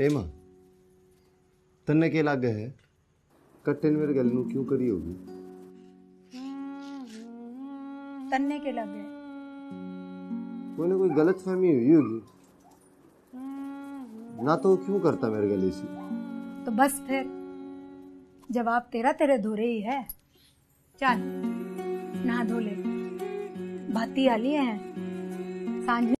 ए माँ तन्ने के लागे है? कट्टे ने मेरे गल नू क्यों करी कोई ना कोई गलत फहमी हुई होगी। ना तो क्यों करता मेरे गले से तो बस फिर जवाब तेरा तेरे धोरे ही है। चल नहा धो ले। भाती आली है। साँझ